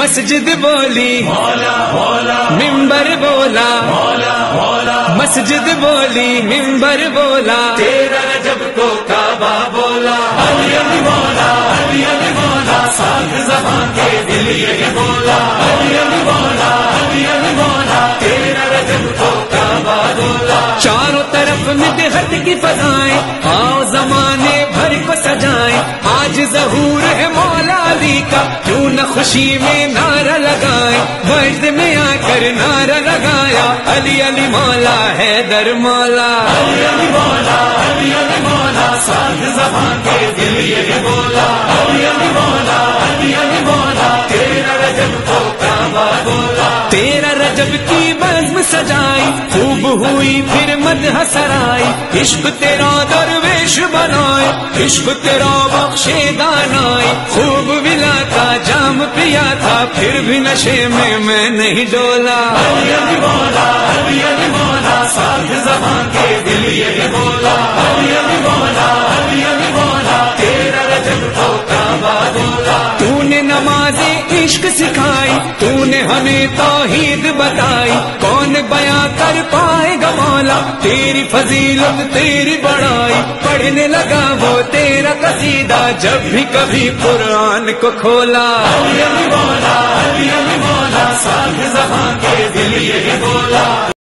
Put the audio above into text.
मस्जिद बोली। मौला मौला। मिंबर बोला। मौला मौला। मस्जिद बोली मिंबर बोला। तेरा जब को काबा बोला। अली अली मौला अली अली मौला। साध जबान के दिल यही बोला। अली अली मौला अली अली मौला। तेरा रजब को काबा बोला। चारों तरफ़ मिदहत की फजाएँ। आओ जमाने भर को सजाएँ। आज जहूर है अली का क्यों न खुशी में नारा लगाए वजद में आकर नारा लगाया। अली अली मौला है दर मौला। अली अली मौला अली अली मौला साध जबान के दिल ये बोला। अली अली मौला अली अली मौला तेरा रजब को काबा बोला। तेरा रजब की बज्म सजाई खूब हुई फिर मद हसराई इश्क तेरा दरवेश बनाए, इश्क तेरा बख्शे दानाई खूब मिला था, जाम पिया था, फिर भी नशे में मैं नहीं डोला। तूने नमाजे इश्क सिखाई, तूने हमें तौहीद बताई। कौन बयां कर पाएगा मौला, तेरी फजीलत तेरी बड़ाई पढ़ने लगा वो तेरा कसीदा, जब भी कभी कुरान को खोला। मौला मौला के दिल यही बोला।